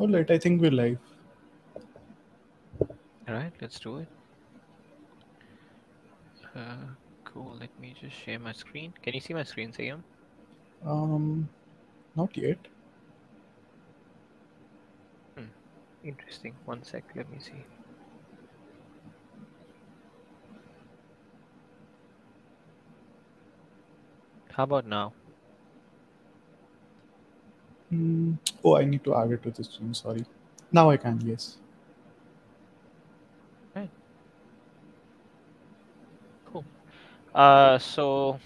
All right, I think we're live. All right, let's do it. Uh, cool. Let me just share my screen. Can you see my screen, Sanyam? Um, not yet. Interesting. One sec. Let me see. How about now? Hmm. oh, I need to add it to the stream. Sorry. Now I can. Yes. Cool. Uh, so,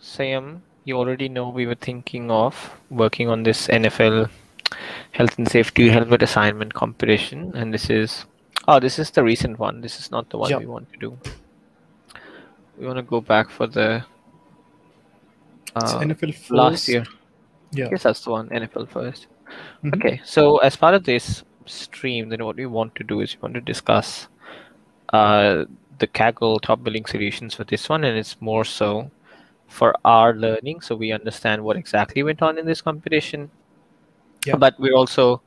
Sam, you already know we were thinking of working on this NFL health and safety helmet assignment competition, and this is oh, this is the recent one. This is not the one Yep. we want to do. We want to go back for the uh, NFL first. last year. Yeah. Yes, that's the one. NFL 1st Mhm. Okay, so as part of this stream, then what we want to do is we want to discuss uh, the Kaggle top billing solutions for this one, and it's more so for our learning, so we understand what exactly went on in this competition. Yeah. But we're also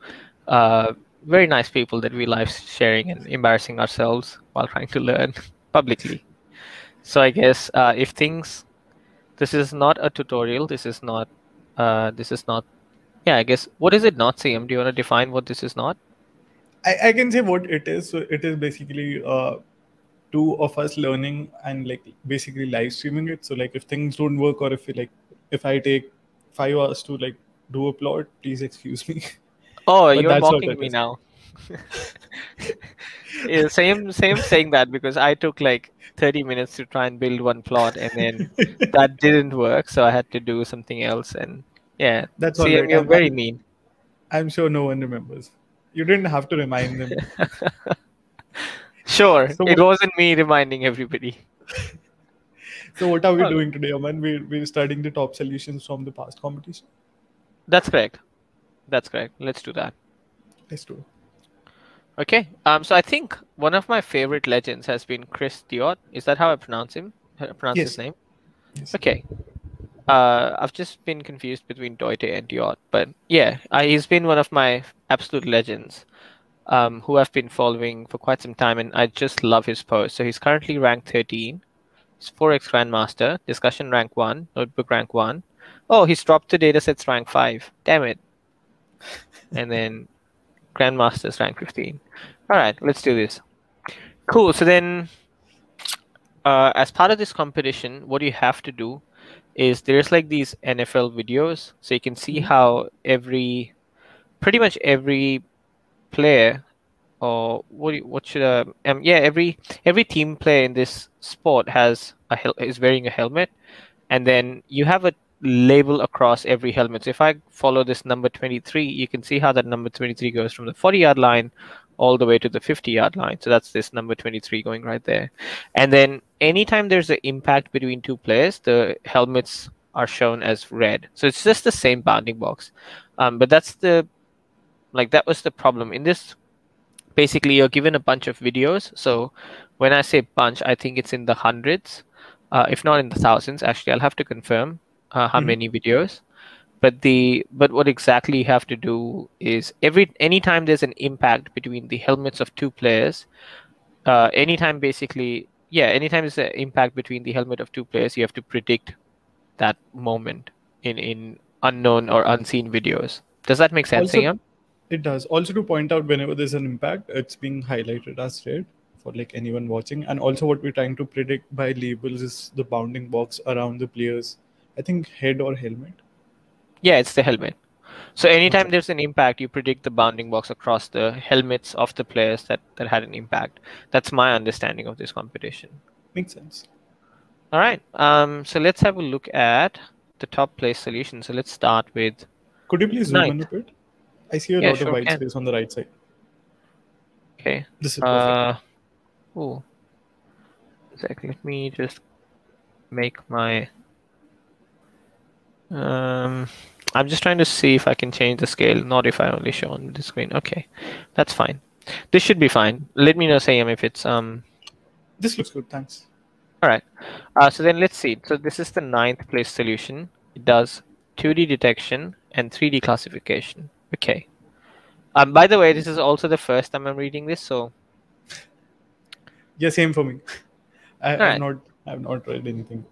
uh, very nice people that we like sharing and embarrassing ourselves while trying to learn publicly. So I guess uh, if things, this is not a tutorial. This is not. Uh, this is not. Yeah, I guess. What is it not, Sam? Do you want to define what this is not? I, I can say what it is. So it is basically uh, two of us learning and like basically live streaming it. So like if things don't work or if we, like if I take five hours to like do a plot, please excuse me. Oh, you're mocking me is. now. yeah, same, same saying that because I took like 30 minutes to try and build one plot and then that didn't work, so I had to do something else. And yeah, That's all Sam, right. you're I'm, very mean. I'm sure no one remembers. You didn't have to remind them. Sure, So it wasn't me reminding everybody. So what are we Well- doing today, Aman? We're, we're studying the top solutions from the past competition. That's correct. That's correct. Let's do that. Let's do it. Okay. Um. So I think one of my favorite legends has been Chris Deotte. Is that how I pronounce him? uh, Pronounce his name? Yes. Okay. Uh, I've just been confused between Deuter and Diot, but yeah, uh, he's been one of my absolute legends, um, who I've been following for quite some time, and I just love his post. So he's currently ranked 13. He's 4x Grandmaster, discussion rank 1, notebook rank 1. Oh, he's dropped to datasets rank 5. Damn it. and then Grandmaster's rank 15. All right, let's do this. Cool. So then, uh, as part of this competition, what do you have to do is there's like these NFL videos, so you can see Mhm. how every, pretty much every player, or what you- what should I, um yeah every every team player in this sport has a hel- is wearing a helmet, and then you have a label across every helmet. So if I follow this number 23, you can see how that number 23 goes from the 40 yard line all the way to the 50 yard line. So that's this number 23 going right there. And then anytime there's an impact between two players, the helmets are shown as red. So it's just the same bounding box. Um, but that's the like that was the problem in this. Basically, you're given a bunch of videos. So when I say bunch, I think it's in the hundreds, uh, if not in the thousands. Actually, I'll have to confirm uh, how Mhm. many videos. But the but what exactly you have to do is every anytime there's an impact between the helmets of two players, uh, anytime basically yeah anytime there's an impact between the helmet of two players you have to predict that moment in in unknown or unseen videos does that make sense Also-? It does. Also to point out whenever there's an impact, it's being highlighted as red for like anyone watching. And also what we're trying to predict by labels is the bounding box around the players. I think head or helmet. Yeah it's the helmet so anytime there's an impact you predict the bounding box across the helmets of the players that that had an impact that's my understanding of this competition Makes sense. all right um so let's have a look at the top place solution so let's start with Could you please zoom in a bit? I see a Yeah, lot sure of white can. space on the right side. okay This is perfect. Uh, oh, sec. Let me just make my. Um, I'm just trying to see if I can change the scale. Not if I only show on the screen. Okay, that's fine. This should be fine. Let me know, Sam, if it's um. This looks good. Thanks. All right. Uh, so then let's see. So this is the ninth place solution. It does 2D detection and 3D classification. Okay. Um, by the way, this is also the first time I'm reading this, so Yeah, same for me. I, I've Alright. not I've not read anything.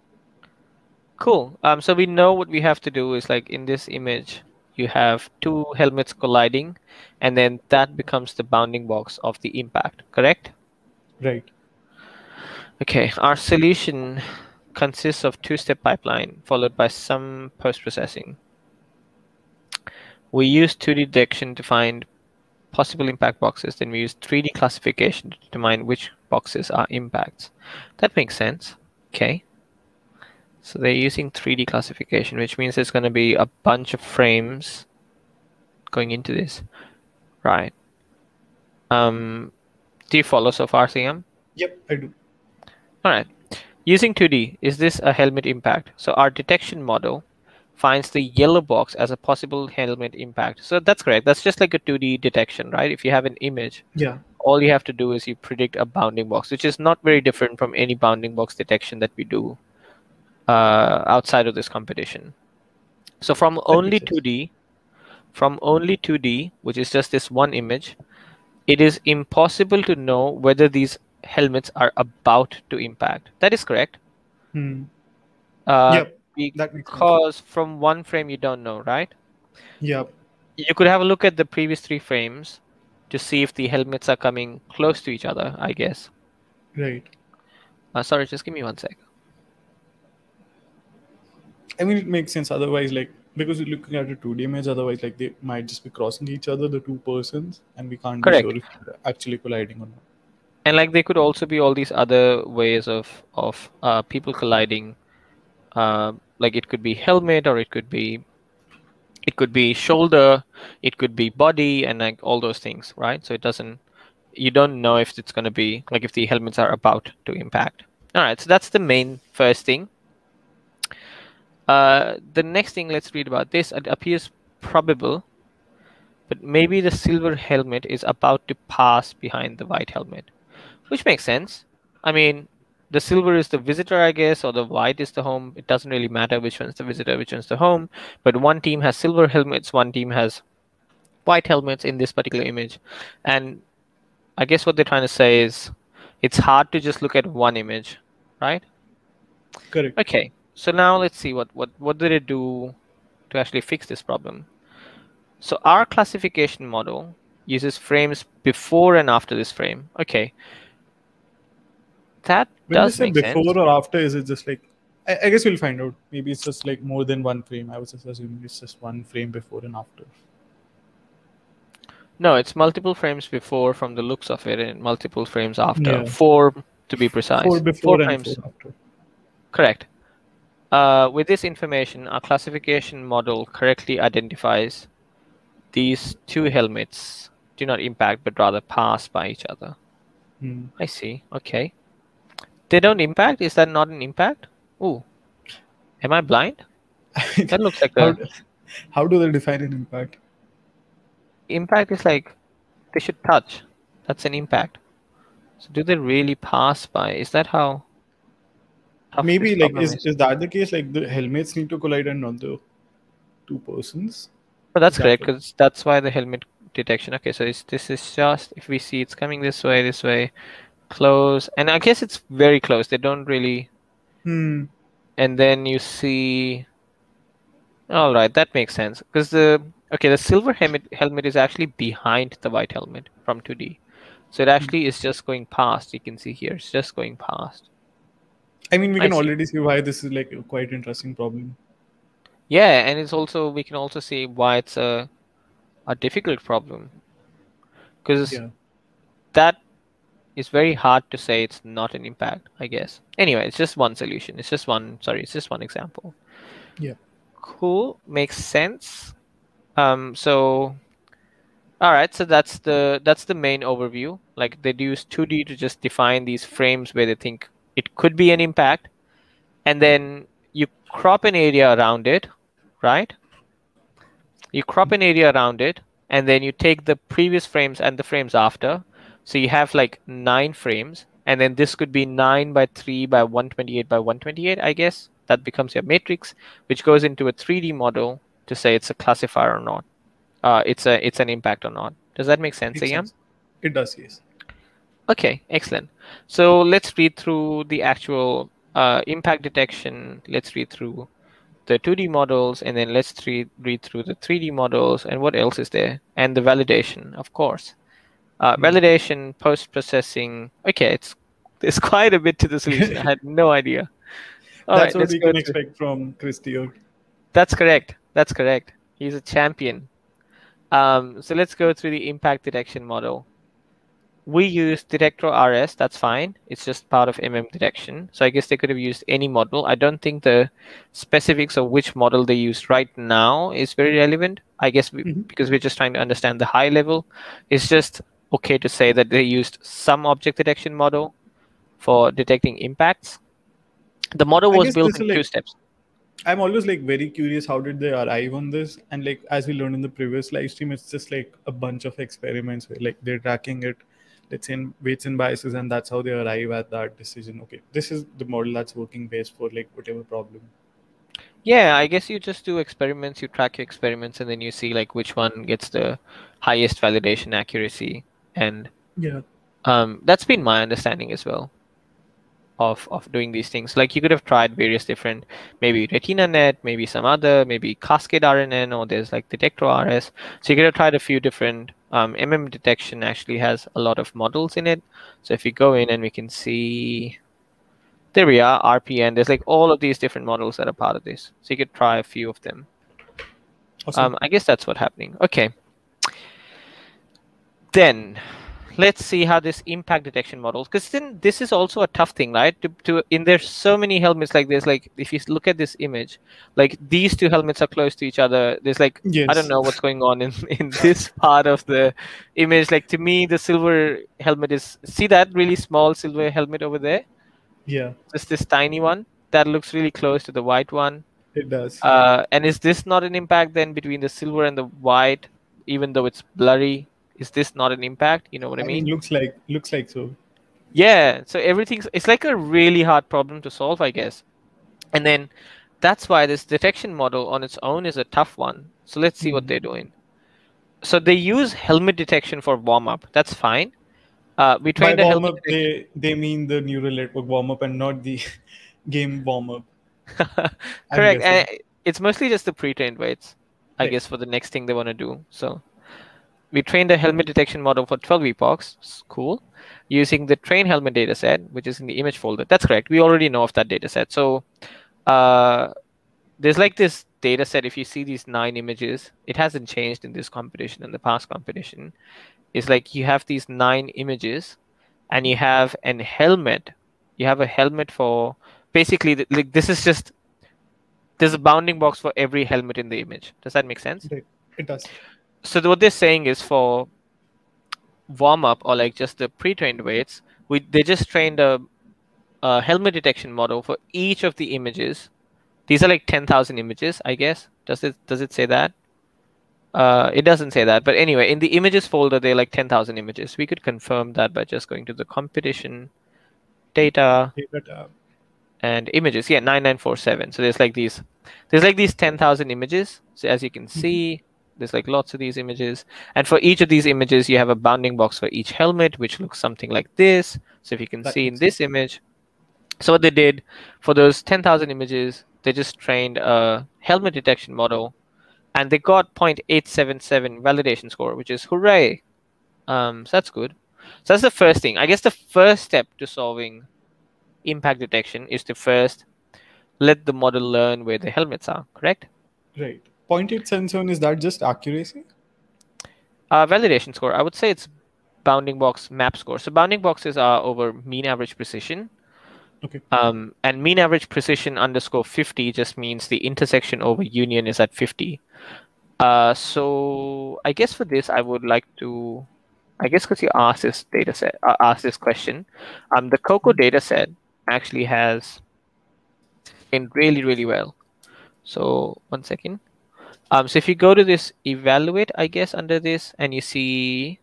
Cool. Um, so we know what we have to do is like in this image, you have two helmets colliding, and then that becomes the bounding box of the impact. Correct? Right. Okay. Our solution consists of two-step pipeline followed by some post-processing. We use 2D detection to find possible impact boxes. Then we use 3D classification to determine which boxes are impacts. That makes sense. Okay. So they're using 3D classification, which means there's going to be a bunch of frames going into this. Right. Um, do you follow so far, CM? Yep, I do. All right. Using 2D, is this a helmet impact? So our detection model finds the yellow box as a possible helmet impact. So that's correct. That's just like a 2D detection, right? If you have an image, Yeah. all you have to do is you predict a bounding box, which is not very different from any bounding box detection that we do uh, outside of this competition. So from only 2D, from only 2D, which is just this one image, it is impossible to know whether these helmets are about to impact. That is correct. Hmm. Uh, Yep, that makes sense. because from one frame you don't know, right? Yep. You could have a look at the previous three frames to see if the helmets are coming close to each other, I guess. Right. Uh, sorry, just give me one sec. I mean, it makes sense. Otherwise, like because you're looking at a 2D image, otherwise, like they might just be crossing each other, the two persons, and we can't Correct. be sure if they're actually colliding or not. And like there could also be all these other ways of of uh, people colliding. Uh, like it could be helmet, or it could be it could be shoulder, it could be body, and like all those things, right? So it doesn't. You don't know if it's going to be like if the helmets are about to impact. All right, so that's the main first thing. Uh, the next thing, let's read about this. It appears probable, but maybe the silver helmet is about to pass behind the white helmet, which makes sense. I mean, the silver is the visitor, I guess, or the white is the home. It doesn't really matter which one's the visitor, which one's the home. But one team has silver helmets, one team has white helmets in this particular image. And I guess what they're trying to say is it's hard to just look at one image, right? Correct. Okay, so now let's see what what what did it do to actually fix this problem. So our classification model uses frames before and after this frame. Okay, that When does make before sense. or after, is it just like? I, I guess we'll find out. Maybe it's just like more than one frame. I was just assuming it's just one frame before and after. No, it's multiple frames before from the looks of it, and multiple frames after. Yeah. Four to be precise. Four before and frames. four after. Correct. Uh, with this information, our classification model correctly identifies these two helmets do not impact but rather pass by each other. Hmm. I see. Okay. They don't impact? Is that not an impact? Ooh. Am I blind? That looks like how, a do- how do they define an impact? impact is like they should touch. That's an impact. So do they really pass by? Is that how Maybe like is, is that the case? Like the helmets need to collide and not the two persons. But that's correct because that's why the helmet detection. Okay, so it's, this is just if we see it's coming this way, this way, close, and I guess it's very close. They don't really, Hmm. and then you see. All right, that makes sense because the okay the silver helmet helmet is actually behind the white helmet from 2D, so it actually is just going past. You can see here it's just going past. I mean, we can already see why this is like a quite interesting problem. Yeah, and it's also we can also see why it's a a difficult problem. Because Yeah. that is very hard to say it's not an impact i guess. Anyway it's just one solution. It's just one sorry it's just one example. Yeah. cool. Makes sense. Um so all right so that's the that's the main overview. Like they use 2d to just define these frames where they think it could be an impact and then you crop an area around it right? You crop an area around it and then you take the previous frames and the frames after. So you have like nine frames and then this could be 9 by 3 by 128 by 128 i guess. That becomes your matrix which goes into a 3d model to say it's a classifier or not. Uh, it's a it's an impact or not. Does that make sense, sense. It does, yes. Okay, excellent. So let's read through the actual uh, impact detection. Let's read through the 2D models, and then let's read, read through the 3D models, and what else is there? And the validation, of course. Uh, Mhm. Validation, post-processing. Okay, it's there's quite a bit to the solution. I had no idea. All That's right, what we can expect from Christy. Oak. That's correct. That's correct. He's a champion. Um, so let's go through the impact detection model. We use DetectoRS. That's fine. It's just part of MM detection. So I guess they could have used any model. I don't think the specifics of which model they used right now is very relevant. I guess we, Mhm. because we're just trying to understand the high level. It's just okay to say that they used some object detection model for detecting impacts. The model was built in is two steps. I'm always like very curious how did they arrive on this? And like as we learned in the previous live stream, it's just like a bunch of experiments where like they're tracking it, let's say in weights and biases, and that's how they arrive at that decision. Okay, this is the model that's working best for like whatever problem. Yeah, I guess you just do experiments, you track your experiments, and then you see like which one gets the highest validation accuracy. And Yeah. um, that's been my understanding as well of of doing these things. Like you could have tried various different, maybe RetinaNet, maybe some other, maybe Cascade R-CNN, or there's like DetectoRS. So you could have tried a few different. Um, MM detection actually has a lot of models in it. So if you go in and we can see, there we are, RPN. There's like all of these different models that are part of this. So you could try a few of them. Awesome. Um, I guess that's what's happening. Okay. Then let's see how this impact detection models because then this is also a tough thing right? To, to in there's so many helmets like this like if you look at this image like these two helmets are close to each other. There's like yes. i don't know what's going on in in this part of the image. Like to me the silver helmet is see that really small silver helmet over there? Yeah, just this tiny one. That looks really close to the white one. It does. uh, and is this not an impact then between the silver and the white, even though it's blurry? Is this not an impact? You know what I, mean? looks like looks like so. Yeah. So everything's it's like a really hard problem to solve, I guess. And then that's why this detection model on its own is a tough one. So let's see what Mhm. they're doing. So they use helmet detection for warm up. That's fine. Uh, we By trained a warm up, they they mean the neural network warm up and not the game warm up. Correct. And it's mostly just the pre-trained weights, I Right. guess, for the next thing they want to do. So we trained a helmet detection model for 12 epochs. Cool. Using the train helmet dataset, which is in the image folder. That's correct. We already know of that dataset. So uh, there's like this dataset. If you see these nine images, it hasn't changed in this competition and the past competition. It's like you have these nine images, and you have an helmet. You have a helmet for basically like this is just there's a bounding box for every helmet in the image. Does that make sense? It does. So what they're saying is for warm up or like just the pre-trained weights, we they just trained a, a helmet detection model for each of the images. These are like ten thousand images, I guess. Does it does it say that? Uh, it doesn't say that, but anyway, in the images folder, they're like ten thousand images. We could confirm that by just going to the competition data Data and images yeah 9947 so there's like these there's like these 10000 images so as you can see there's like lots of these images. And for each of these images you have a bounding box for each helmet which looks something like this. So if you can That see in makes this image so what they did for those 10000 images they just trained a helmet detection model and they got 0.877 validation score which is hooray. Um, so that's good. So that's the first thing. I guess the first step to solving impact detection is to first let the model learn where the helmets are, correct? Right. 0.877 is that just accuracy? Uh, validation score, I would say it's bounding box map score. So bounding boxes are over mean average precision. Okay. Um, and mean average precision underscore 50 just means the intersection over union is at 50. Uh, so I guess for this, I would like to, I guess because you asked this data set, uh, asked this question, um, the COCO data set actually has been really, really well. So one second. Um, so if you go to this evaluate, I guess under this, and you see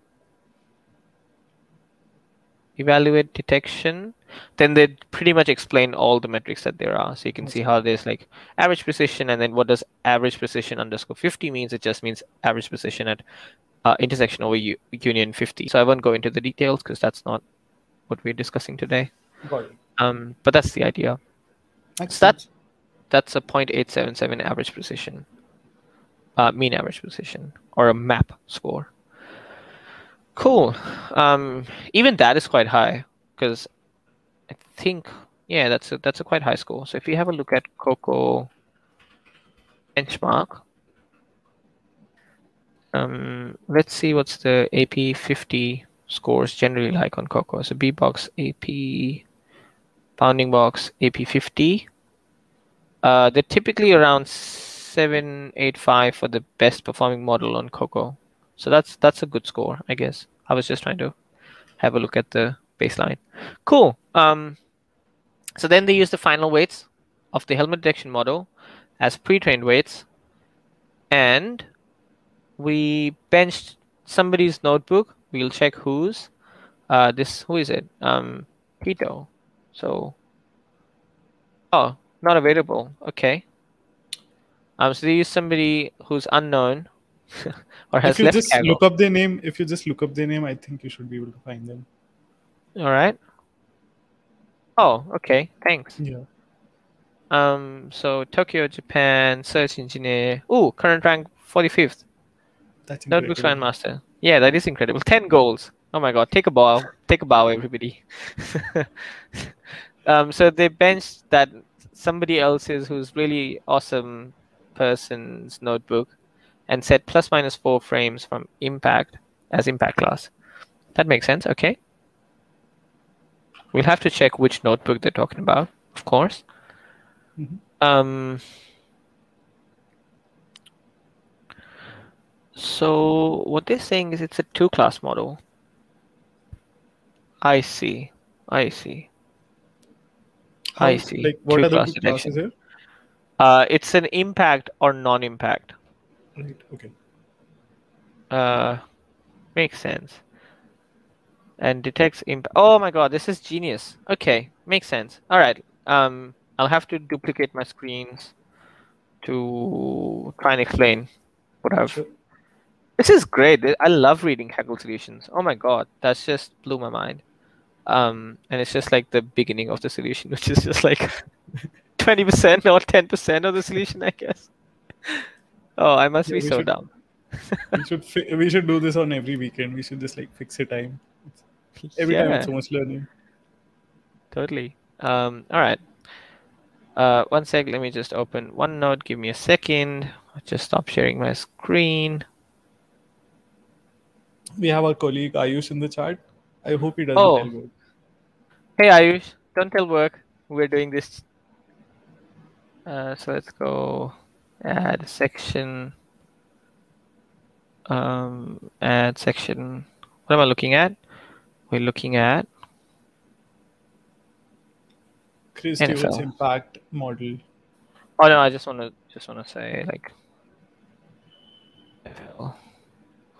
evaluate detection, then they pretty much explain all the metrics that there are. So you can see how there's like average precision, and then what does average precision underscore 50 means? It just means average precision at uh, intersection over U- Union 50. So I won't go into the details because that's not what we're discussing today. Got it. Um, but that's the idea. So that- That's a 0.877 average precision, uh, mean average position or a map score. Cool. Um, even that is quite high because I think yeah, that's a that's a quite high score. So if you have a look at COCO benchmark, um, let's see what's the AP 50 scores generally like on COCO. So B box AP, bounding box AP 50. Uh, they're typically around 785 for the best performing model on COCO. So that's that's a good score, I guess. I was just trying to have a look at the baseline. Cool. Um, so then they use the final weights of the helmet detection model as pre-trained weights, and we benched somebody's notebook. We'll check whose. Uh, this who is it? Um, Tito. So, oh, not available. Okay. Um, so they use somebody who's unknown or has If you left just look up their name, if you just look up their name, I think you should be able to find them. All right. Oh, okay. Thanks. Yeah. Um, so Tokyo, Japan, search engineer. Oh, current rank 45th. That's Notebooks incredible. Grandmaster. Yeah, that is incredible. 10 goals. Oh my god. Take a bow. Take a bow, everybody. um, so they benched that somebody else's who's really awesome person's notebook and set plus minus four frames from impact as impact class. That makes sense. Okay. We'll have to check which notebook they're talking about, of course. Mhm. Um, so what they're saying is it's a two-class model. I see. I see. I see. Like, what are the two classes here? Uh, it's an impact or non-impact. Right. Okay. Uh, makes sense. And detects impact. Oh my god, this is genius. Okay, makes sense. All right. Um, I'll have to duplicate my screens to try and explain what I've. Sure. This is great. I love reading Kaggle solutions. Oh my god, that's just blew my mind. Um, and it's just like the beginning of the solution, which is just like twenty percent or ten percent of the solution, I guess. Oh, I must Yeah, be so should- dumb. we should fi- we should do this on every weekend. We should just like fix a time. Every time Yeah. it's so much learning. Totally. Um, all right. Uh, one sec. Let me just open OneNote. Give me a second. I'll just stop sharing my screen. We have our colleague Ayush in the chat. I hope he doesn't Oh. Hey, Ayush. Don't tell work. We're doing this. Uh, so let's go add section. Um, add section. What am I looking at? We're looking at Chris impact model. Oh no, I just want to just want to say like.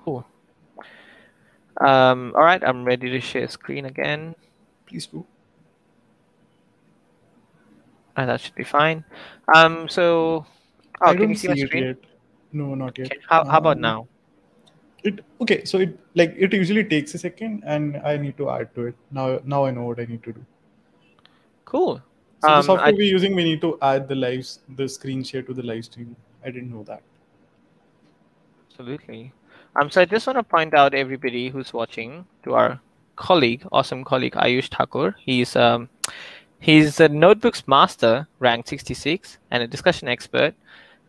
Cool. Um. All right, I'm ready to share screen again. Please do. And that should be fine. Um. So. Oh, I can you see my screen? yet. No, not yet. Okay, How, how about Um, now? It okay. So it like it usually takes a second, and I need to add to it. Now, now I know what I need to do. Cool. So the Um, software I- we're using, we need to add the lives, the screen share to the live stream. I didn't know that. Absolutely. Um, so I just want to point out everybody who's watching to our colleague, awesome colleague Ayush Thakur. He's um, he's a notebooks master, ranked 66, and a discussion expert.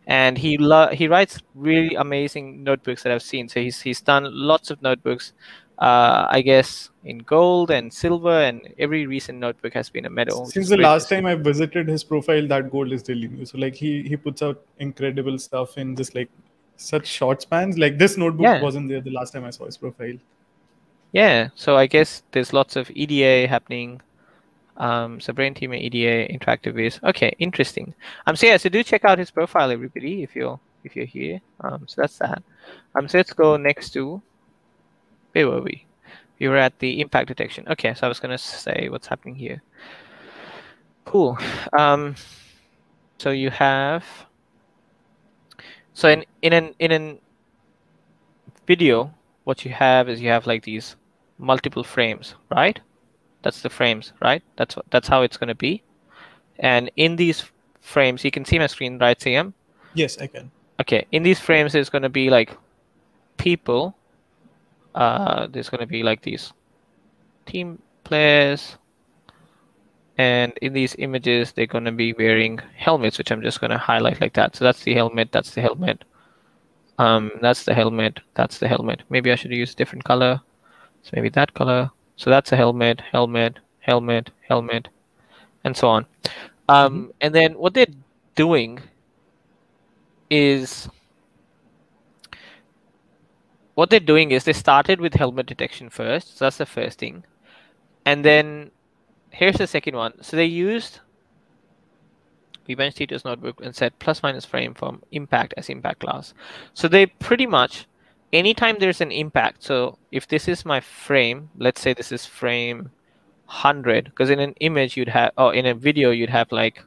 And he lo- he writes really amazing notebooks that I've seen. So he's he's done lots of notebooks. Uh, I guess in gold and silver, and every recent notebook has been a medal. Since the last time I visited his profile, that gold is really new. So like he he puts out incredible stuff in just like such short spans. Like this notebook Yeah. wasn't there the last time I saw his profile. Yeah, so I guess there's lots of EDA happening. Um, so Brain Team and EDA interactive is okay, interesting. Um, so yeah, so do check out his profile, everybody, if you're if you're here. Um, so that's that. Um, so let's go next to where were we? We were at the impact detection. Okay, so I was gonna say what's happening here. Cool. Um, so you have so in in an in an video what you have is you have like these multiple frames, right? That's the frames, right? That's what that's how it's going to be. And in these frames, you can see my screen, right, CM? Yes, I can. Okay, in these frames, there's going to be like people. Uh, there's going to be like these team players. And in these images, they're going to be wearing helmets, which I'm just going to highlight like that. So that's the helmet, that's the helmet. Um, that's the helmet, that's the helmet. Maybe I should use a different color. So maybe that color. So that's a helmet, helmet, helmet, helmet, and so on. Um, mm-hmm. And then what they're doing is what they're doing is they started with helmet detection first. So that's the first thing. And then here's the second one. So they used we benched Tito's notebook and set plus minus frame from impact as impact class. So they pretty much anytime there's an impact, so if this is my frame, let's say this is frame 100, because in an image you'd have, or in a video you'd have like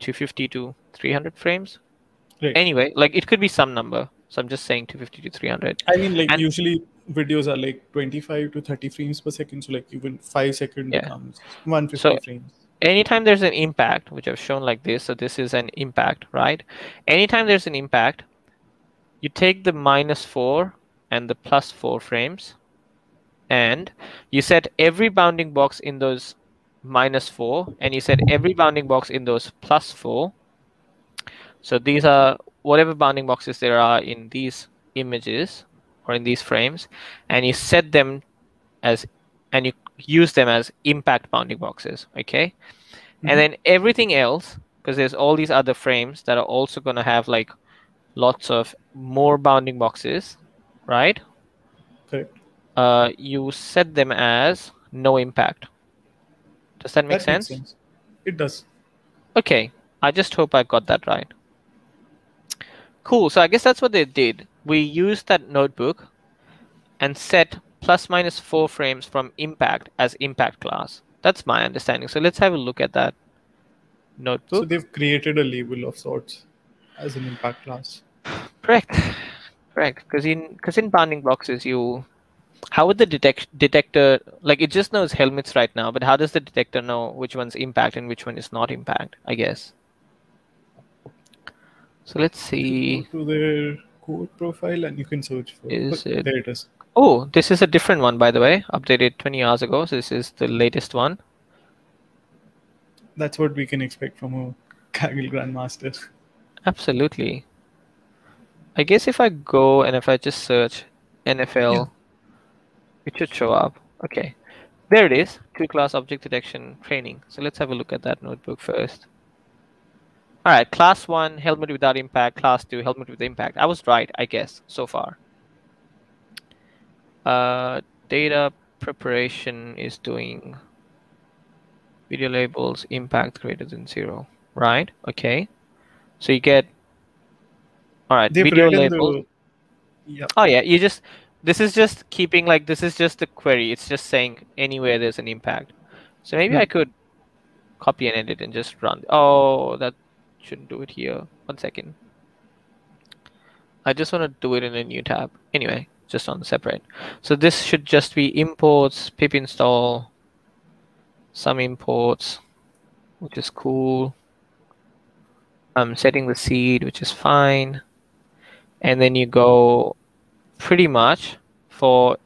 250 to 300 frames. Right. Anyway, like it could be some number. So I'm just saying 250 to 300. I mean, like and, usually videos are like 25 to 30 frames per second. So like even five second yeah. becomes 150 so, frames anytime there's an impact, which I've shown like this, so this is an impact, right? Anytime there's an impact, you take the minus 4 and the plus 4 frames and you set every bounding box in those minus 4 and you set every bounding box in those plus 4 so these are whatever bounding boxes there are in these images or in these frames and you set them as and you use them as impact bounding boxes okay mm-hmm. and then everything else because there's all these other frames that are also going to have like lots of more bounding boxes, right? Okay. Uh, you set them as no impact. Does that make that sense? sense? It does. Okay. I just hope I got that right. Cool. So I guess that's what they did. We used that notebook and set plus minus four frames from impact as impact class. That's my understanding. So let's have a look at that notebook. So they've created a label of sorts as an impact class. Correct, correct. Because in because in bounding boxes, you how would the detect detector like it just knows helmets right now, but how does the detector know which one's impact and which one is not impact? I guess. So let's see. Go to their code profile and you can search for is it. There it is. Oh, this is a different one, by the way. Updated 20 hours ago. So this is the latest one. That's what we can expect from a Kaggle Grandmaster. Absolutely. I guess if I go and if I just search NFL, yeah. it should show up. Okay. There it is, two class object detection training. So let's have a look at that notebook first. All right, class one, helmet without impact. Class two, helmet with impact. I was right, I guess, so far. Uh, data preparation is doing video labels, impact greater than zero. Right, okay. So you get all right They've video label. The... Yep. Oh yeah, you just this is just keeping like this is just the query. It's just saying anywhere there's an impact. So maybe hmm. I could copy and edit and just run. Oh, that shouldn't do it here. One second. I just want to do it in a new tab. Anyway, just on the separate. So this should just be imports, pip install, some imports, which is cool. I'm setting the seed, which is fine. And then you go pretty much for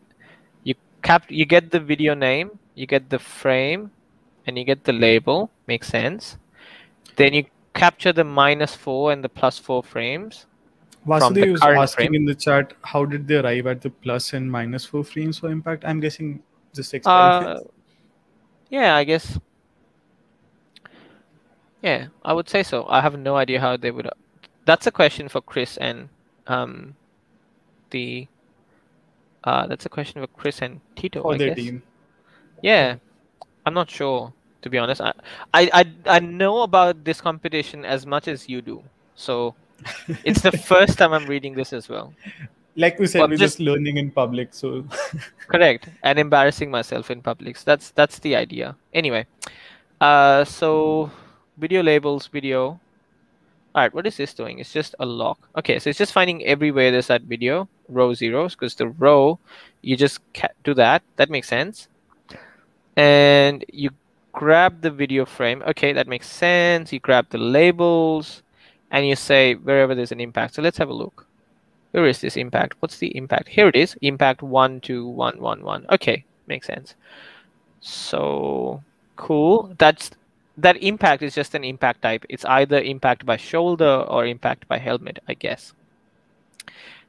you cap you get the video name, you get the frame, and you get the label. Makes sense. Then you capture the minus four and the plus four frames. Vasudev was asking frame. in the chat, how did they arrive at the plus and minus four frames for impact? I'm guessing just experiment. Uh, yeah, I guess yeah, I would say so. I have no idea how they would. That's a question for Chris and um, the. Uh, that's a question for Chris and Tito. Or I their guess. team. Yeah, I'm not sure to be honest. I, I I I know about this competition as much as you do, so it's the first time I'm reading this as well. Like we said, well, we're just, just learning in public, so. correct, and embarrassing myself in public. So that's that's the idea. Anyway, uh, so video labels video all right what is this doing it's just a lock okay so it's just finding everywhere there's that video row zeros because the row you just do that. That makes sense. And you grab the video frame. Okay, that makes sense. You grab the labels and you say wherever there's an impact. So let's have a look. Where is this impact? What's the impact? Here it is. Impact one two one one one. Okay, makes sense. So cool. That's that impact is just an impact type. It's either impact by shoulder or impact by helmet, I guess.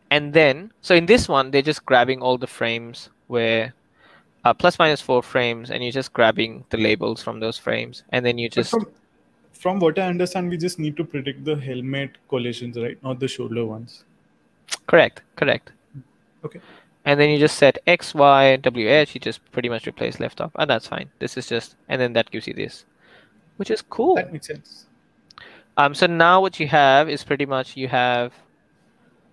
And then, so in this one, they're just grabbing all the frames where uh, plus minus four frames, and you're just grabbing the labels from those frames, and then you just. From, from what I understand, we just need to predict the helmet collisions, right? Not the shoulder ones. Correct. Correct. Okay. And then you just set X, Y, W, H. You just pretty much replace left off, and that's fine. This is just, and then that gives you this which is cool. That makes sense. Um, so now what you have is pretty much you have.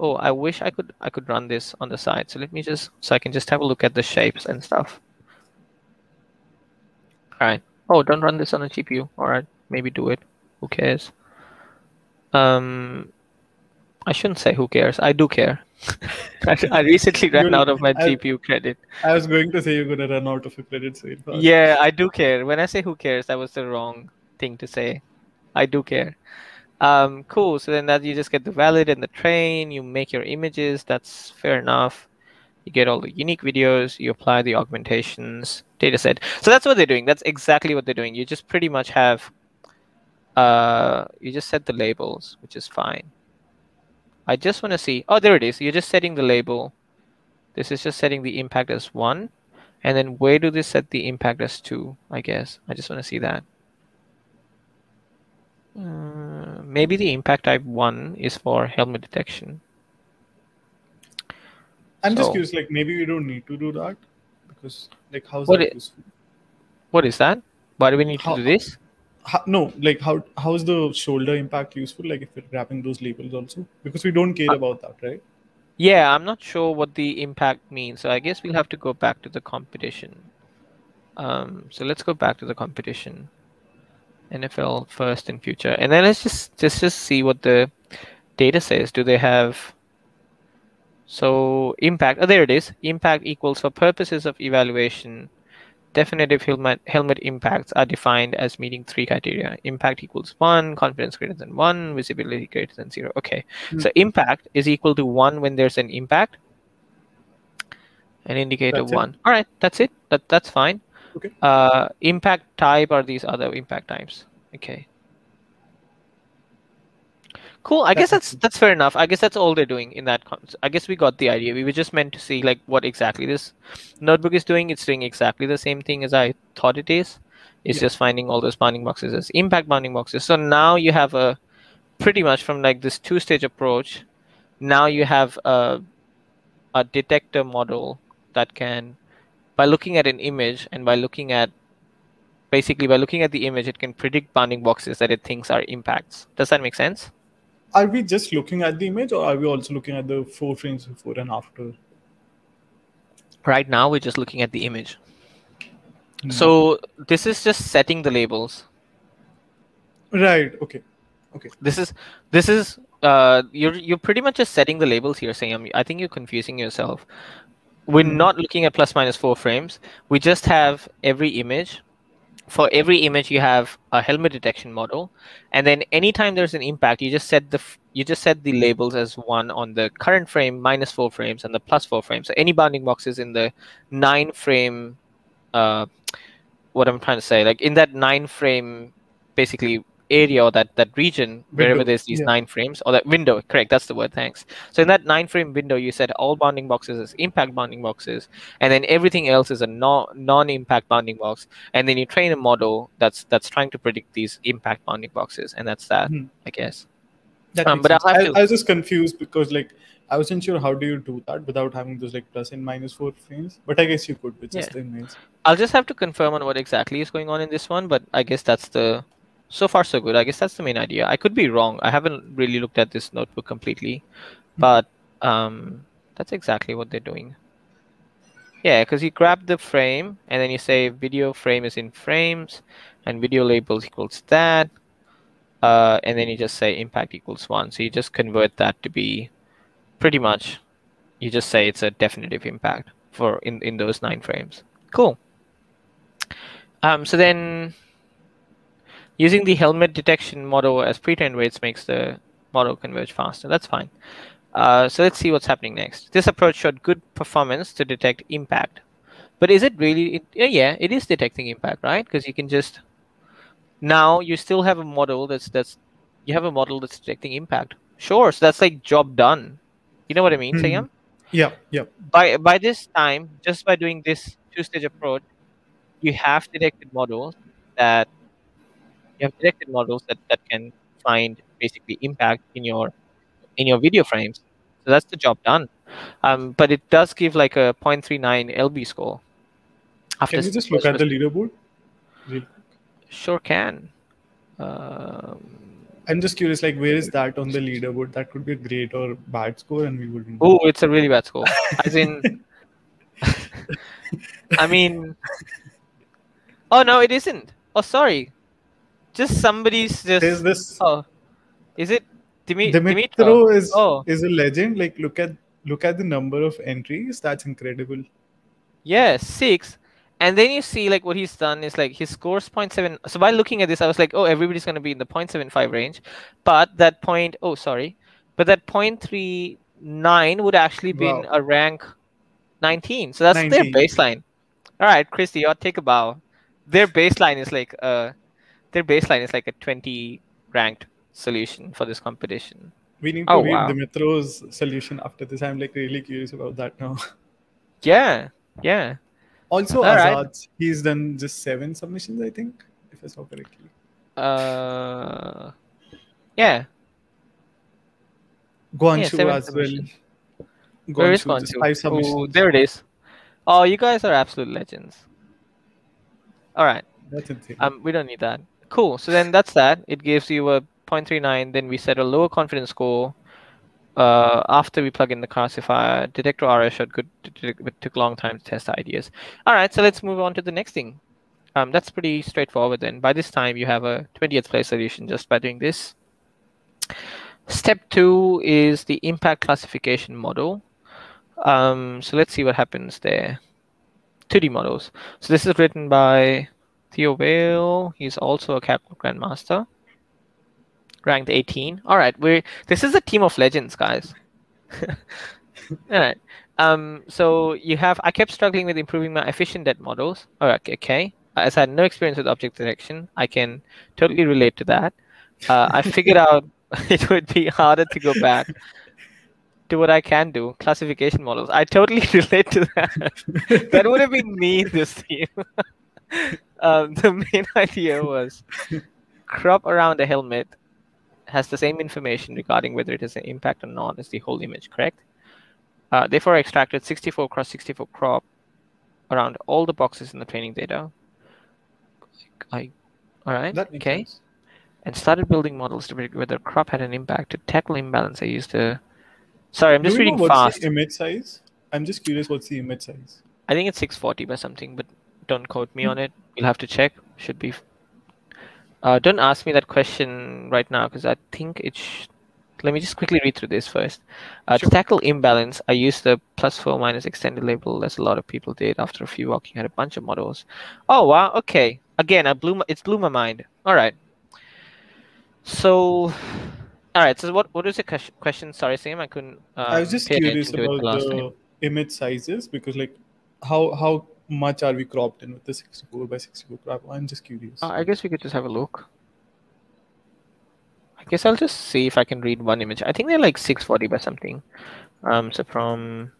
Oh, I wish I could I could run this on the side. So let me just so I can just have a look at the shapes and stuff. All right. Oh, don't run this on a GPU. All right, maybe do it. Who cares? Um, I shouldn't say who cares. I do care. I, recently ran out of my I, GPU credit. I was going to say you're gonna run out of your credit soon. Yeah, I do care. When I say who cares, that was the wrong thing to say. I do care. Um, cool. So then that you just get the valid and the train. You make your images. That's fair enough. You get all the unique videos. You apply the augmentations data set. So that's what they're doing. That's exactly what they're doing. You just pretty much have. Uh, you just set the labels, which is fine. I just want to see. Oh, there it is. You're just setting the label. This is just setting the impact as one. And then where do they set the impact as two, I guess? I just want to see that. Uh, maybe the impact type one is for helmet detection. I'm so, just curious, like maybe we don't need to do that because like how's that is, useful? What is that? Why do we need how, to do this? how, no like how how is the shoulder impact useful like if we're grabbing those labels also because we don't care uh, about that right yeah i'm not sure what the impact means so i guess we'll have to go back to the competition um, so let's go back to the competition nfl first and Future and then let's just just just see what the data says do they have so impact oh there it is impact equals for purposes of evaluation definitive helmet, helmet impacts are defined as meeting three criteria. Impact equals one, confidence greater than one, visibility greater than zero. Okay, mm-hmm. so impact is equal to one when there's an impact. An indicator that's one. It. All right, that's it. That that's fine. Okay. Uh, impact type are these other impact types. Okay. Cool. I guess that's that's fair enough. I guess that's all they're doing in that. I guess we got the idea. We were just meant to see like what exactly this notebook is doing. It's doing exactly the same thing as I thought it is. It's yeah. just finding all those bounding boxes as impact bounding boxes. So now you have a pretty much from like this two-stage approach. Now you have a a detector model that can, by looking at an image and by looking at basically by looking at the image, it can predict bounding boxes that it thinks are impacts. Does that make sense? are we just looking at the image or are we also looking at the four frames before and after? Right now, we're just looking at the image. Mm. So this is just setting the labels. Right. Okay. Okay. This is this is uh you're you're pretty much just setting the labels here, Sam. I think you're confusing yourself. We're mm. not looking at plus minus four frames. We just have every image for every image you have a helmet detection model and then anytime there's an impact you just set the you just set the labels as one on the current frame minus four frames and the plus four frames so any bounding boxes in the nine frame uh, what i'm trying to say like in that nine frame basically area or that that region window. wherever there's these yeah. nine frames or that window correct that's the word thanks so in that nine frame window you said all bounding boxes as impact bounding boxes and then everything else is a non non-impact bounding box and then you train a model that's that's trying to predict these impact bounding boxes and that's that mm-hmm. i guess um, but I, I was just confused because like I wasn't sure how do you do that without having those like plus and minus four frames, but I guess you could with just yeah. the image. I'll just have to confirm on what exactly is going on in this one, but I guess that's the so far so good. I guess that's the main idea. I could be wrong. I haven't really looked at this notebook completely, hmm. but um, that's exactly what they're doing. Yeah, because you grab the frame and then you say video frame is in frames and video labels equals that. Uh, and then you just say impact equals one. So you just convert that to be pretty much you just say it's a definitive impact for in, in those nine frames. Cool. Um, so then using the helmet detection model as pre-trained weights makes the model converge faster. That's fine. Uh, so let's see what's happening next. This approach showed good performance to detect impact. But is it really? It, yeah, it is detecting impact, right? Because you can just now you still have a model that's that's you have a model that's detecting impact. Sure, so that's like job done. You know what I mean, mm-hmm. Sanyam? Yeah, yeah. By by this time, just by doing this two-stage approach, you have detected models that you have detected models that, that can find basically impact in your in your video frames. So that's the job done. Um, but it does give like a 0.39 LB score. After can you just look at the leaderboard? Sure can. Um, I'm just curious, like, where is that on the leaderboard? That could be a great or bad score, and we wouldn't. Oh, it's a really bad score. As in, I mean, oh no, it isn't. Oh, sorry. Just somebody's just. Is this? Oh, is it Dimi- Dimitro, is oh. is a legend. Like, look at look at the number of entries. That's incredible. Yeah, six and then you see like what he's done is like his scores 0.7 so by looking at this i was like oh everybody's going to be in the 0.75 range but that point oh sorry but that 0.39 would actually be wow. a rank 19 so that's 19. their baseline all right christy you take a bow their baseline is like uh their baseline is like a 20 ranked solution for this competition we need to oh, read wow. Dimitro's solution after this i'm like really curious about that now yeah yeah also, All Azad, right. he's done just seven submissions, I think, if I saw correctly. Uh, yeah. Guanshu yeah, as well. Guanshu, Where is Guanshu? Five submissions. Oh, there it is. Oh, you guys are absolute legends. All right. That's insane. Um, we don't need that. Cool. So then that's that. It gives you a 0.39. Then we set a lower confidence score uh, after we plug in the classifier, DetectoRS showed good, it took a long time to test ideas. All right, so let's move on to the next thing. Um, that's pretty straightforward then. By this time, you have a 20th place solution just by doing this. Step two is the impact classification model. Um, so let's see what happens there. 2D models. So this is written by Theo Viel. He's also a Kaggle Grandmaster ranked 18. All right, we're this is a team of legends, guys. All right. Um, so you have I kept struggling with improving my EfficientDet models. All right, okay. As I had no experience with object detection, I can totally relate to that. Uh, I figured out it would be harder to go back to what I can do, classification models. I totally relate to that. that would have been me this team. Um, the main idea was crop around the helmet has the same information regarding whether it has an impact or not as the whole image, correct? Uh, therefore, I extracted 64 cross 64 crop around all the boxes in the training data. I, all right, okay. Sense. And started building models to predict whether crop had an impact. To tackle imbalance, I used a. Sorry, I'm just reading what's fast. The image size? I'm just curious. What's the image size? I think it's 640 by something, but don't quote me hmm. on it. You'll have to check. Should be uh, don't ask me that question right now because I think it's. Let me just quickly read through this first. Uh, sure. To tackle imbalance, I used the plus four minus extended label as a lot of people did. After a few walking, had a bunch of models. Oh wow, okay. Again, I blew my, it blew my mind. All right. So, all right. So what what was the question? Sorry, Sam, I couldn't. Um, I was just curious about the, the image sizes because like how how much are we cropped in with the 64 by 64 crop? I'm just curious. Uh, I guess we could just have a look. I guess I'll just see if I can read one image. I think they're like 640 by something. Um, so from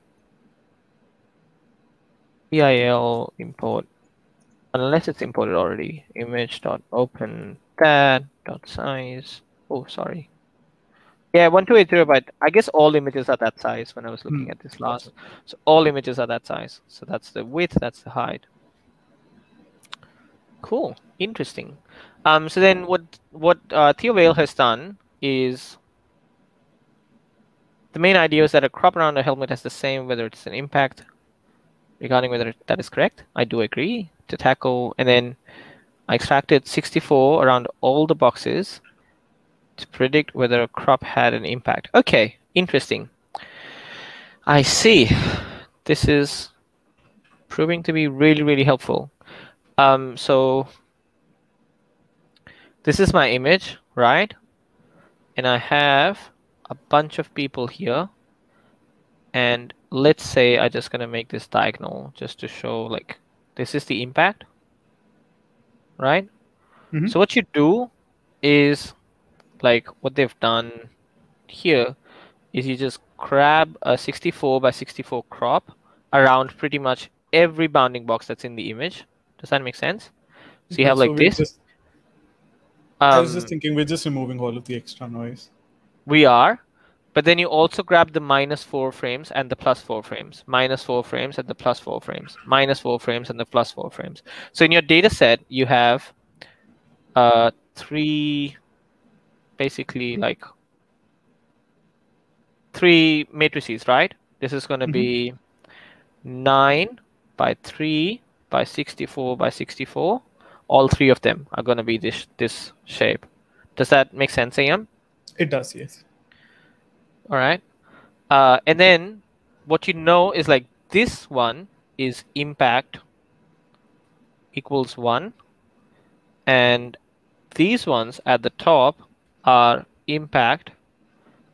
PIL import, unless it's imported already, image dot open that dot size. Oh, sorry. Yeah, one two eight zero byte. I guess all images are that size when I was looking mm. at this last. So all images are that size. So that's the width, that's the height. Cool, interesting. Um, so then what what uh, Theo Viel has done is the main idea is that a crop around a helmet has the same whether it's an impact regarding whether that is correct. I do agree to tackle and then I extracted 64 around all the boxes to predict whether a crop had an impact. Okay, interesting. I see. This is proving to be really, really helpful. Um, so this is my image, right? And I have a bunch of people here. And let's say I just gonna make this diagonal just to show like this is the impact, right? Mhm. So what you do is like what they've done here is you just grab a 64 by 64 crop around pretty much every bounding box that's in the image. Does that make sense? So you have like this. just- I was Um, just thinking we're just removing all of the extra noise. We are, but then you also grab the minus four frames and the plus four frames, minus four frames and the plus four frames, minus four frames and the plus four frames. So in your data set, you have uh, three, basically like three matrices, right? This is going to Mhm. be nine by three by 64 by 64. All three of them are going to be this this shape. Does that make sense, Am? It does, yes. all right uh, and then what you know is like this one is impact equals one and these ones at the top are impact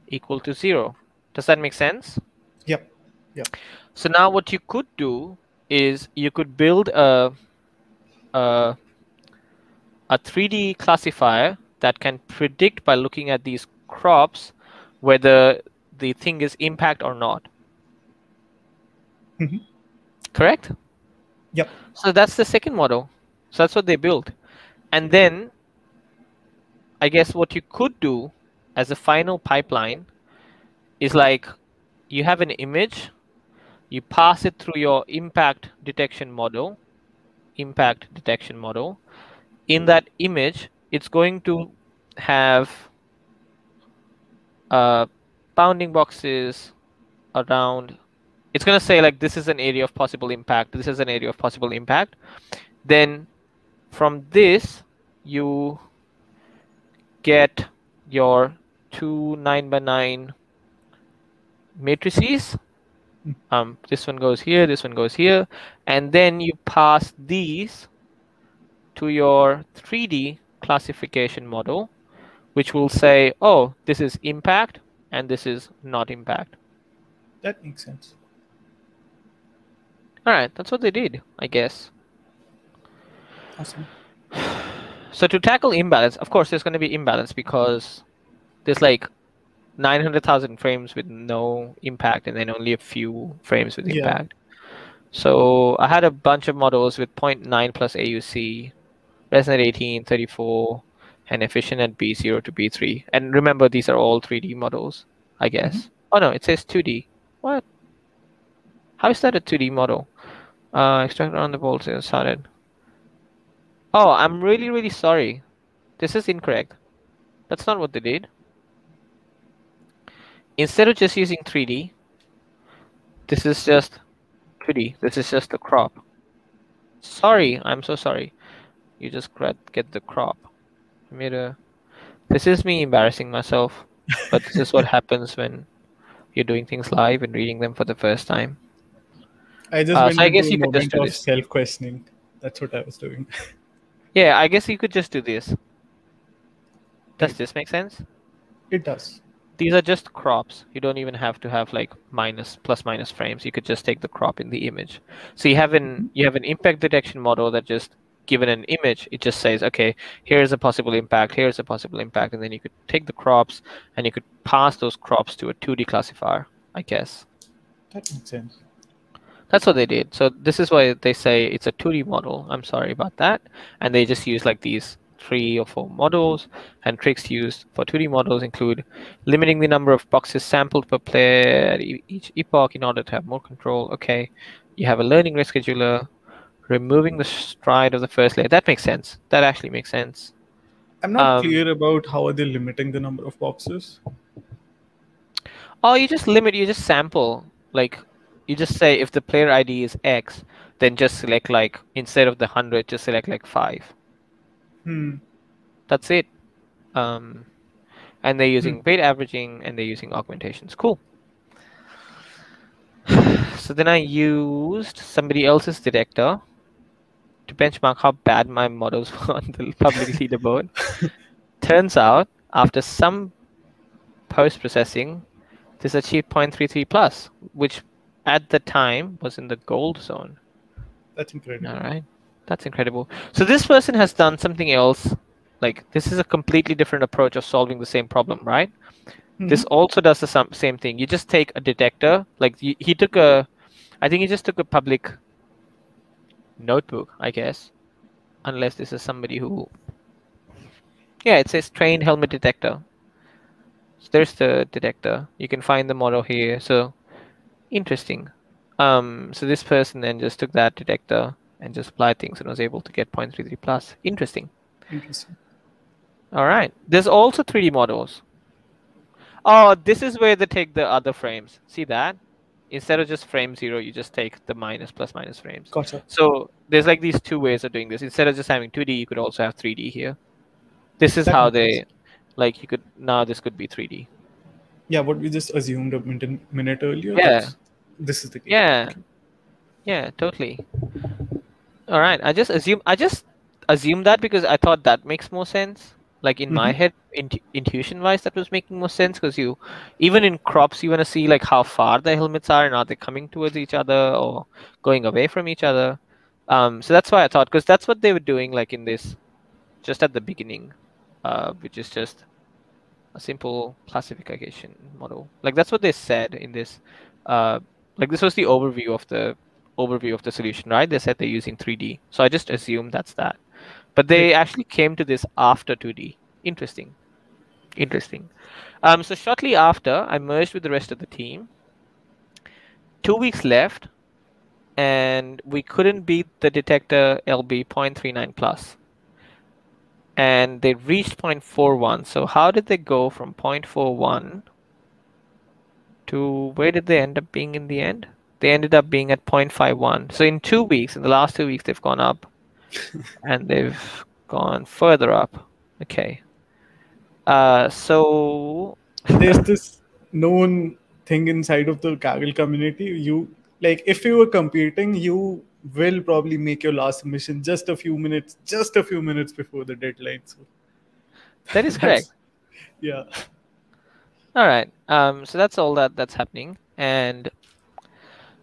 equal to zero does that make sense Yep. Yep. so now what you could do is you could build a a, a 3D classifier that can predict by looking at these crops whether the thing is impact or not. Mhm. Correct? Yep. So that's the second model. So that's what they built. And then I guess what you could do as a final pipeline is like you have an image, you pass it through your impact detection model, impact detection model. In that image, it's going to have uh, bounding boxes around. It's going to say like this is an area of possible impact. This is an area of possible impact. Then from this, you get your two nine by nine matrices. Um, this one goes here, this one goes here, and then you pass these to your 3D classification model, which will say, oh, this is impact and this is not impact. That makes sense. All right, that's what they did, I guess. Awesome. So to tackle imbalance, of course, there's going to be imbalance because there's like 900,000 frames with no impact and then only a few frames with Yeah. impact. So I had a bunch of models with 0.9 plus AUC, ResNet 18, 34, and EfficientNet B0 to B3. And remember, these are all 3D models, I guess. Oh no, it says 2D. What? How is that a 2D model? Uh, extract around the bolts and started. Oh, I'm really, really sorry. This is incorrect. That's not what they did. Instead of just using 3D, this is just 2D. This is just the crop. Sorry, I'm so sorry. You just get the crop. I made a. This is me embarrassing myself, but this is what happens when you're doing things live and reading them for the first time. I just Uh, so I guess you could just do self-questioning. That's what I was doing. Yeah, I guess you could just do this. Does this make sense? It does. these are just crops. You don't even have to have like minus plus minus frames. You could just take the crop in the image. So you have an mm-hmm. you have an impact detection model that just given an image, it just says, okay, here's a possible impact, here's a possible impact, and then you could take the crops and you could pass those crops to a 2D classifier, I guess. That makes sense. That's what they did. So this is why they say it's a 2D model. I'm sorry about that. And they just use like these three or four models. And tricks used for 2D models include limiting the number of boxes sampled per player at e- each epoch in order to have more control. Okay. You have a learning rate scheduler, removing the stride of the first layer. That makes sense. That actually makes sense. I'm not Um, clear about how are they limiting the number of boxes. Oh, you just limit, you just sample. Like, you just say if the player ID is X, then just select like, instead of the 100, just select like 5. Hmm. That's it. Um, and they're using weight averaging and they're using augmentations. Cool. so then I used somebody else's detector to benchmark how bad my models were on the public leaderboard. Turns out, after some post processing, this achieved 0.33 plus, which at the time was in the gold zone. That's incredible. All right. That's incredible. So this person has done something else. Like this is a completely different approach of solving the same problem, right? Mm-hmm. This also does the sam- same thing. You just take a detector. Like he, he took a, I think he just took a public notebook, I guess, unless this is somebody who. Yeah, it says trained helmet detector. So there's the detector. You can find the model here. So interesting. Um, so this person then just took that detector and just applied things and was able to get 0.33 plus. Interesting. Interesting. All right. There's also 3D models. Oh, this is where they take the other frames. See that? Instead of just frame zero, you just take the minus plus minus frames. Gotcha. So there's like these two ways of doing this. Instead of just having 2D, you could also have 3D here. This is That how they, sense. like you could, now this could be 3D. Yeah, what we just assumed a minute, minute earlier. Yeah. that's- This is the case. Yeah. Okay. Yeah, totally. All right. I just assume I just assumed that because I thought that makes more sense. Like in my Mhm. head, intu- intuition wise, that was making more sense because you, even in crops, you want to see like how far the helmets are and are they coming towards each other or going away from each other. Um, so that's why I thought because that's what they were doing like in this, just at the beginning, uh, which is just a simple classification model. Like that's what they said in this. Uh, like this was the overview of the overview of the solution, right? They said they're using 3D, so I just assume that's that. But they actually came to this after 2D. Interesting, interesting. Um, so shortly after, I merged with the rest of the team. Two weeks left, and we couldn't beat the detector LB 0.39 plus. And they reached 0.41. So how did they go from 0.41 to where did they end up being in the end? They ended up being at 0.51. So in two weeks, in the last two weeks, they've gone up, and they've gone further up. Okay. Uh, so There's this known thing inside of the Kaggle community. You like if you were competing, you will probably make your last submission just a few minutes, just a few minutes before the deadline. So that is that's- correct. Yeah. All right. Um, so that's all that that's happening, and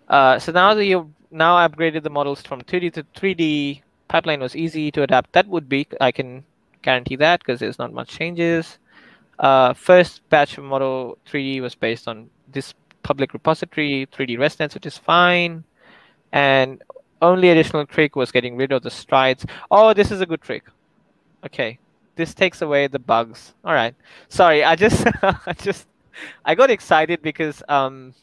uh, so now that you've now upgraded the models from 2D to 3D, pipeline was easy to adapt. That would be I can guarantee that because there's not much changes. Uh, first batch of model 3D was based on this public repository 3D ResNets, which is fine, and only additional trick was getting rid of the strides. Oh, this is a good trick. Okay, this takes away the bugs. All right. Sorry, I just I just I got excited because um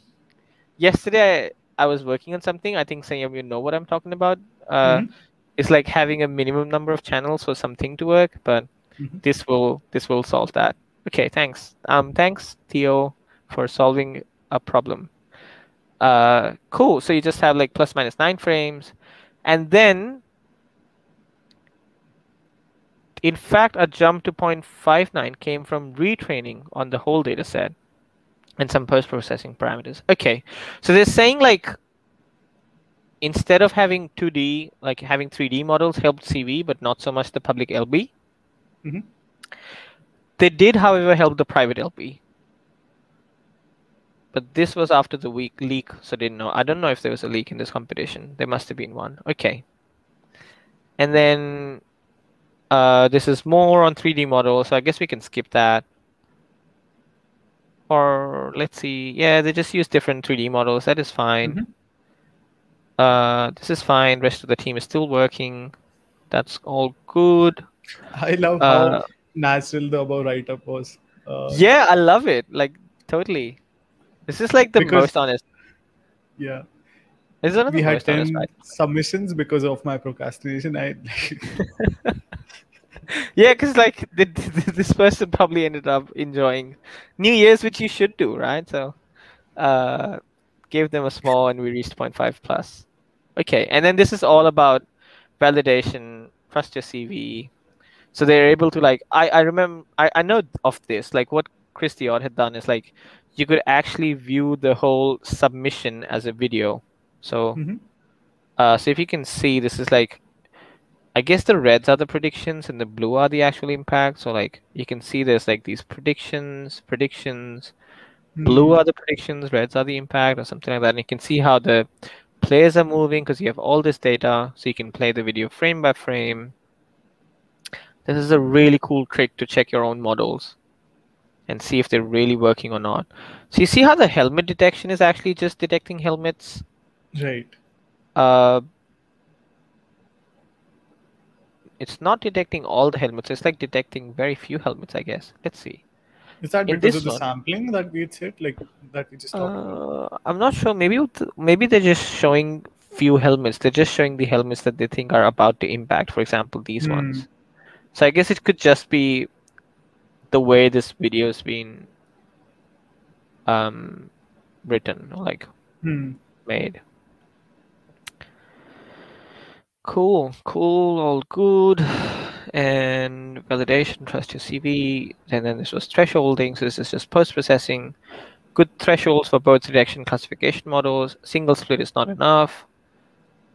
yesterday I, I was working on something. I think some of you know what I'm talking about. Uh, Mhm. It's like having a minimum number of channels for something to work, but Mhm. this will this will solve that. Okay, thanks. Um, thanks Theo for solving a problem. Uh, cool. So you just have like plus minus nine frames, and then in fact, a jump to 0.59 came from retraining on the whole data set and some post-processing parameters. Okay, so they're saying like instead of having 2D, like having 3D models helped CV, but not so much the public LB. Mhm. They did, however, help the private LB. But this was after the week leak, so didn't know. I don't know if there was a leak in this competition. There must have been one. Okay. And then uh, this is more on 3D models, so I guess we can skip that. Or let's see. Yeah, they just use different 3D models. That is fine. Mhm. Uh, this is fine. Rest of the team is still working. That's all good. I love Uh, how natural the above write up was. Uh, yeah, I love it. Like totally. This is like the Because- most honest. yeah. This is one of We had 10 submissions because of my procrastination. I Yeah, because like the, this person probably ended up enjoying New Year's, which you should do, right? So, uh, gave them a small, and we reached 0.5 plus. Okay, and then this is all about validation, trust your CV. So they're able to like I I remember I I know of this like what Chris Deotte had done is like you could actually view the whole submission as a video So, Mhm. uh, so if you can see, this is like, I guess the reds are the predictions and the blue are the actual impact. So like you can see there's like these predictions, predictions, blue Hmm. are the predictions, reds are the impact or something like that. And you can see how the players are moving because you have all this data. So you can play the video frame by frame. This is a really cool trick to check your own models and see if they're really working or not. So you see how the helmet detection is actually just detecting helmets. Right. Uh, it's not detecting all the helmets. It's like detecting very few helmets, I guess. Let's see. Is that In because of the one- sampling that we said, like that we just talked about? Uh, I'm not sure. Maybe maybe they're just showing few helmets. They're just showing the helmets that they think are about to impact. For example, these Hmm. ones. So I guess it could just be the way this video has been um, written like Hmm. made. Cool, cool, all good. And validation, trust your CV. And then this was thresholding. So this is just post processing. Good thresholds for both detection classification models. Single split is not enough.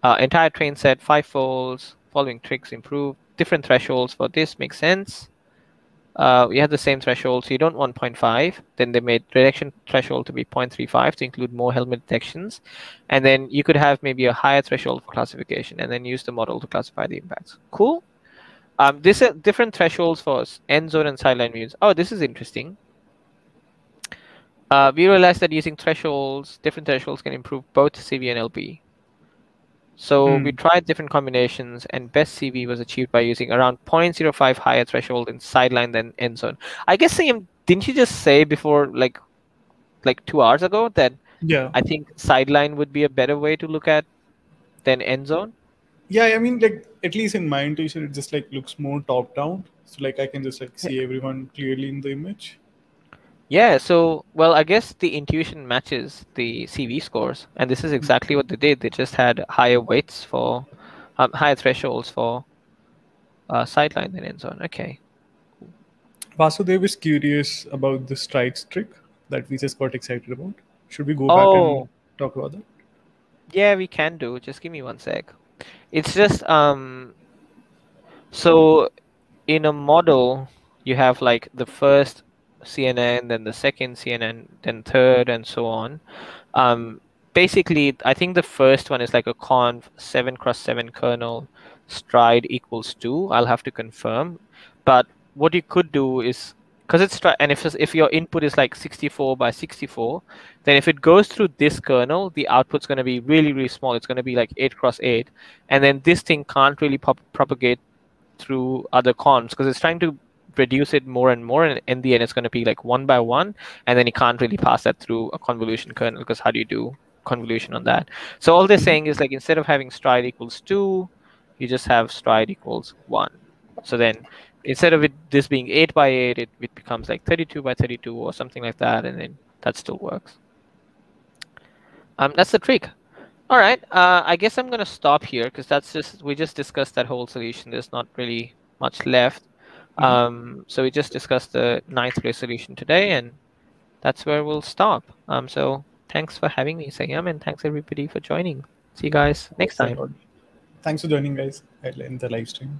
Uh, entire train set, five folds. Following tricks improve. Different thresholds for this makes sense. Uh, we had the same threshold, so you don't want 0.5. Then they made detection threshold to be 0.35 to include more helmet detections. And then you could have maybe a higher threshold for classification and then use the model to classify the impacts. Cool. Um, this are different thresholds for end zone and sideline views. Oh, this is interesting. Uh, we realized that using thresholds, different thresholds can improve both CV and LB. So we Hmm. tried different combinations, and best CV was achieved by using around 0.05 higher threshold in sideline than end zone. I guess Sam, didn't you just say before, like, like two hours ago, that Yeah. I think sideline would be a better way to look at than end zone? Yeah, I mean, like at least in my intuition, it just like looks more top down. So like I can just like see everyone clearly in the image. Yeah, so well, I guess the intuition matches the CV scores, and this is exactly what they did. They just had higher weights for um, higher thresholds for uh, sideline than end zone. Okay. Vasudev is curious about the strides trick that we just got excited about. Should we go back Oh. and talk about that? Yeah, we can do. Just give me one sec. It's just um so in a model you have like the first CNN, then the second CNN, then third and so on. Um basically I think the first one is like a conv seven cross seven kernel stride equals two. I'll have to confirm. But what you could do is because it's and if if your input is like 64 by 64 then if it goes through this kernel, the output's going to be really, really small. It's going to be like 8 cross 8. And then this thing can't really pop- propagate through other cons because it's trying to reduce it more and more. And in the end, it's going to be like one by one. And then you can't really pass that through a convolution kernel because how do you do convolution on that? So all they're saying is like instead of having stride equals 2, you just have stride equals 1. So then instead of it this being 8 by 8, it, it becomes like 32 by 32 or something like that. And then that still works. Um, that's the trick. All right. Uh, I guess I'm gonna stop here because that's just we just discussed that whole solution. There's not really much left. Mhm. Um, so we just discussed the ninth place solution today, and that's where we'll stop. Um, so thanks for having me, Sanyam, and thanks everybody for joining. See you guys next time. Thanks for joining, guys, in the live stream.